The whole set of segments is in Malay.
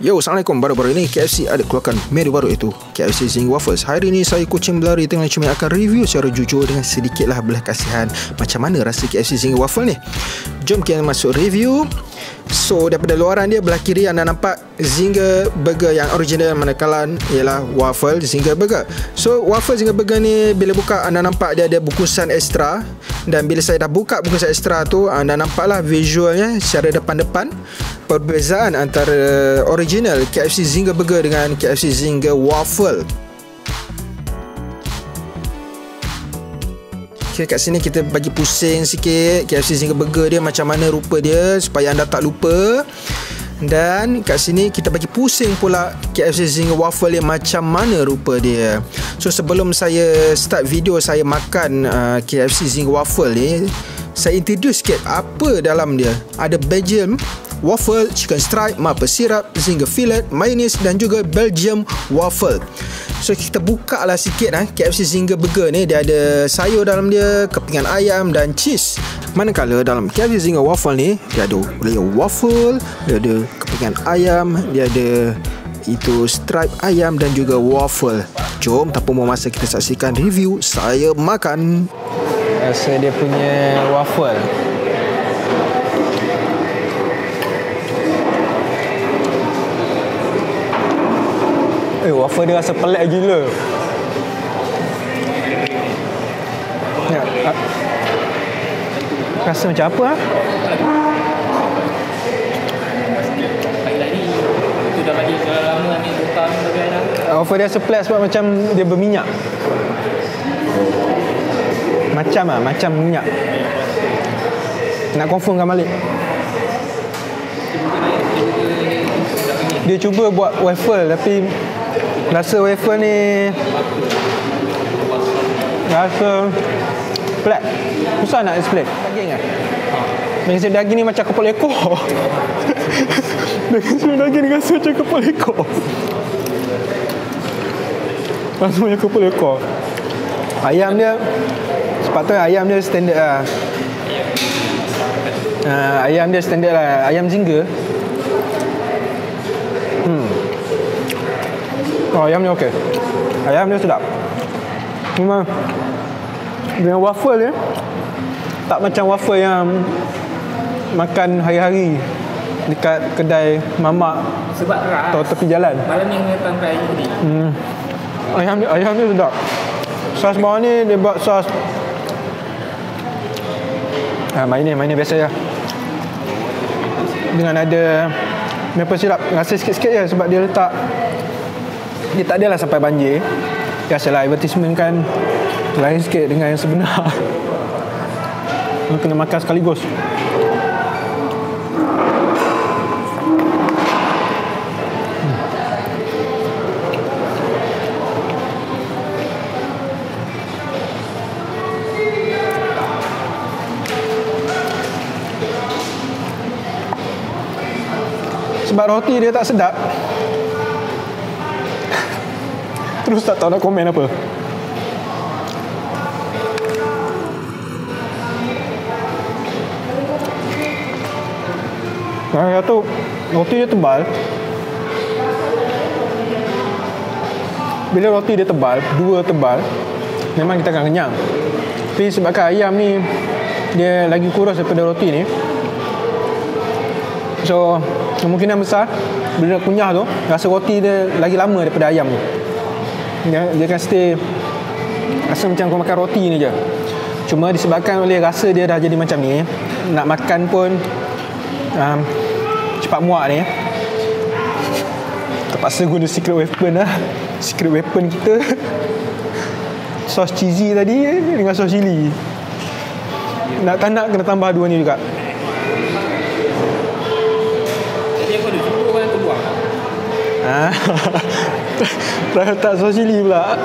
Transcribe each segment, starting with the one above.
Yo, Assalamualaikum. Baru-baru ini KFC ada keluarkan menu baru itu KFC Zing Waffles. Hari ini saya kucing belari tengah cuma akan review secara jujur dengan sedikitlah belah kasihan macam mana rasa KFC Zing Waffle ni. Jom kita masuk review. So daripada luaran dia belah kiri anda nampak Zinger Burger yang original manakala ialah waffle Zinger Burger. So waffle Zinger Burger ni bila buka anda nampak dia ada bungkusan ekstra dan bila saya dah buka bungkusan ekstra tu anda nampaklah visualnya secara depan-depan perbezaan antara original KFC Zinger Burger dengan KFC Zinger Waffle. Okay, kat sini kita bagi pusing sikit KFC Zinger Burger dia macam mana rupa dia supaya anda tak lupa. Dan kat sini kita bagi pusing pula KFC Zinger Waffle dia macam mana rupa dia. So sebelum saya start video saya makan uh, KFC Zinger Waffle ni, saya introduce sikit apa dalam dia. Ada Belgium waffle, chicken stripe, maple syrup, zinger fillet, mayonnaise dan juga Belgium waffle. So kita buka lah sikit eh. KFC Zinger Burger ni Dia ada sayur dalam dia Kepingan ayam dan cheese. Manakala dalam KFC Zinger Waffle ni Dia ada layer waffle Dia ada kepingan ayam Dia ada itu stripe ayam dan juga waffle. Jom tanpa mau masa kita saksikan review Saya makan. Rasa dia punya waffle waffle dia rasa pelik gila. Ya, ah. rasa macam apa? Ah? Waffle dia pelik sebab macam dia berminyak. Macam ah, macam minyak. Nak confirmkan balik. Dia cuba buat waffle tapi Rasa wafer ni Rasa Flat. Susah nak explain Daging kan Daging daging ni macam kepala ekor. Daging daging ni rasa macam kepala ekor. Rasa macam kepala ekor. Ayam dia Sepatutnya ayam dia standard lah uh, Ayam dia standard lah. Ayam jingga Oh, ayam ni okey. Ayam ni sedap. Cuma dengan waffle dia tak macam waffle yang makan hari-hari dekat kedai mamak sebab keras atau tepi jalan. Malam ni dengan tadi. Hmm. Ayam ni ayam ni sedap. Sos bawah ni dia buat sos Ah, main ni, main ni biasa je. Dengan ada maple syrup rasa sikit-sikit je sebab dia letak dia tak adalah sampai banjir. Biasalah advertisement kan lain sikit dengan yang sebenar. Kena makan sekaligus. Sebab roti dia tak sedap terus tak tahu nak komen apa. Yang satu roti dia tebal. Bila roti dia tebal, dua tebal, memang kita akan kenyang. Tapi sebabkan ayam ni dia lagi kurus daripada roti ni. So, kemungkinan besar bila kunyah tu, rasa roti dia lagi lama daripada ayam tu dia, dia akan stay rasa macam kau makan roti ni je cuma disebabkan oleh rasa dia dah jadi macam ni nak makan pun um, cepat muak ni terpaksa guna secret weapon lah secret weapon kita sos cheesy tadi dengan sos chili nak tak nak kena tambah dua ni juga Jadi apa dia? Cuba orang keluar. Ha. Dah letak sos cili pula.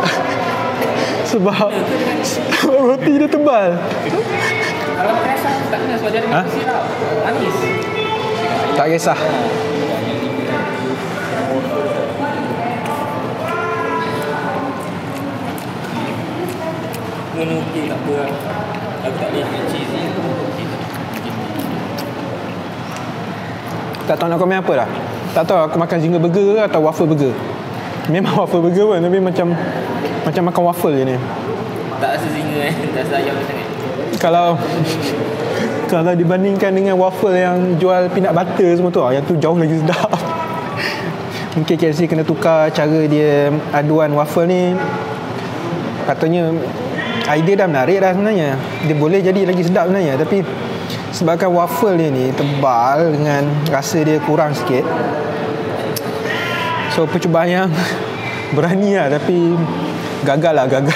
Sebab roti dia tebal. Kalau perasa tak kena sebab jadi Ha? ha? Manis. Tak kisah. Guna okey tak apa. Aku tak boleh cheese ni. Tak tahu nak komen apa dah. Tak tahu aku makan zinger burger ke atau waffle burger Memang waffle burger pun Tapi macam Macam makan waffle je ni Tak rasa singa eh. Tak rasa ayam sangat. Kalau Kalau dibandingkan dengan waffle yang jual peanut butter semua tu ah, Yang tu jauh lagi sedap Mungkin KFC kena tukar cara dia aduan waffle ni Katanya idea dah menarik dah sebenarnya Dia boleh jadi lagi sedap sebenarnya Tapi sebabkan waffle dia ni tebal dengan rasa dia kurang sikit So percubaan yang berani lah tapi gagal lah gagal.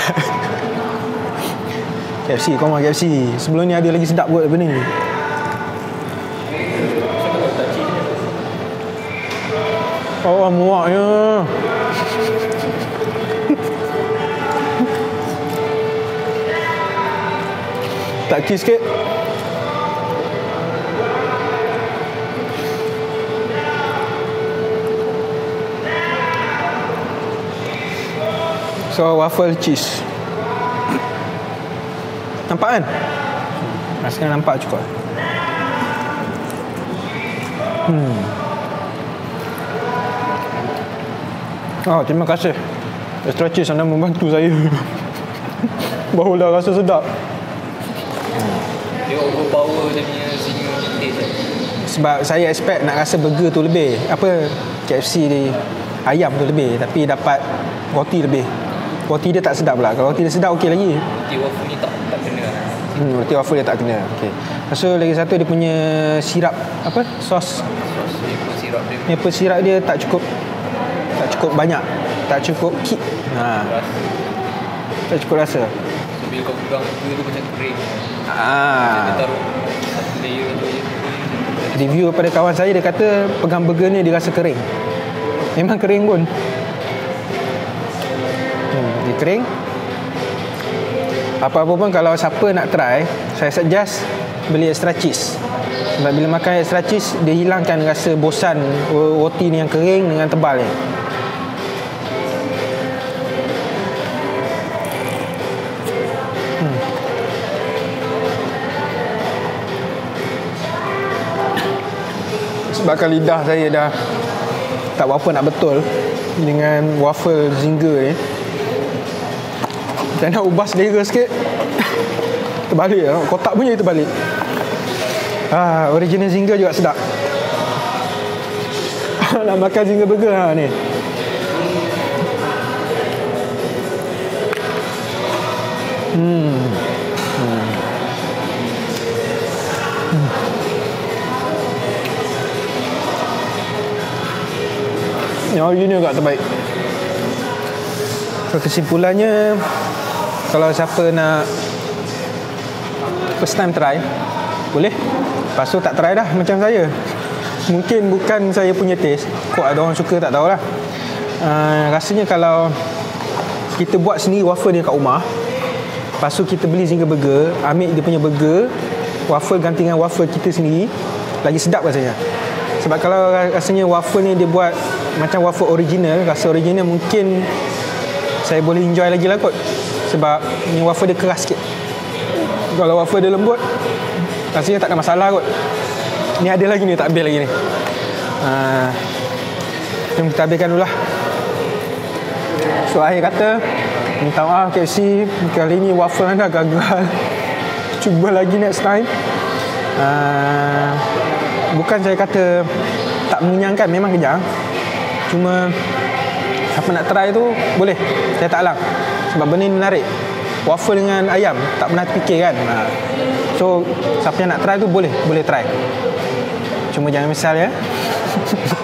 KFC kau makan KFC Sebelum ni ada lagi sedap kot daripada ni? Oh muaknya Tak cheese sikit So waffle cheese. Nampak kan? Rasanya nampak cukup. Hmm. Oh terima kasih. Extra cheese anda membantu saya. Barulah rasa sedap. Dia overpower dia punya taste eh. Sebab saya expect nak rasa burger tu lebih. Apa KFC ni Ayam tu lebih. Tapi dapat roti lebih Roti dia tak sedap pula Kalau roti dia sedap okey lagi Roti waffle ni tak tak kena. Hmm, roti waffle dia tak kena. Lepas tu lagi satu dia punya sirap Apa? Sos Sos maple syrup dia. Maple sirap dia tak cukup Tak cukup banyak Tak cukup kick ha, Rasa. Tak cukup rasa So bila kau pegang tu macam kering. Dia ah. taruh satu layer tu je. Review pada kawan saya Dia kata pegang burger ni dia rasa kering Memang kering pun kering Apa-apa pun kalau siapa nak try Saya suggest Beli extra cheese. Sebab bila makan extra cheese Dia hilangkan rasa bosan Roti ni yang kering dengan tebal ni. Sebabkan lidah saya dah Tak berapa nak betul Dengan waffle zinger ni Dan nak ubah selera sikit. Terbalik lah. Kotak punya terbalik. Ah, Original zinger juga sedap. Nak makan zinger burger ha, ni. Hmm. Yang original kat terbaik. So kesimpulannya Kalau siapa nak First time try Boleh? Lepas tu tak try dah macam saya. Mungkin bukan saya punya taste. Kok ada orang suka tak tahulah. Uh, Rasanya kalau Kita buat sendiri waffle ni kat rumah Lepas tu kita beli zinger burger Ambil dia punya burger Waffle ganti dengan waffle kita sendiri Lagi sedap rasanya. Sebab kalau rasanya waffle ni dia buat Macam waffle original Rasa original mungkin Saya boleh enjoy lagi lah kot Sebab ni waffle dia keras sikit. Kalau waffle dia lembut Rasanya tak ada masalah kot. Ni ada lagi ni tak habis lagi ni. Uh, kita habiskan dulu lah So akhir kata Minta maaf KFC Kali ni waffle anda gagal. Cuba lagi next time. Uh, Bukan saya kata Tak mengenyangkan Memang kenyang Cuma Siapa nak try tu Boleh. Saya tak alang Sebab benda ni menarik. Waffle dengan ayam Tak pernah terfikir kan? Uh, So Siapa yang nak try tu Boleh. Boleh try. Cuma jangan misal ya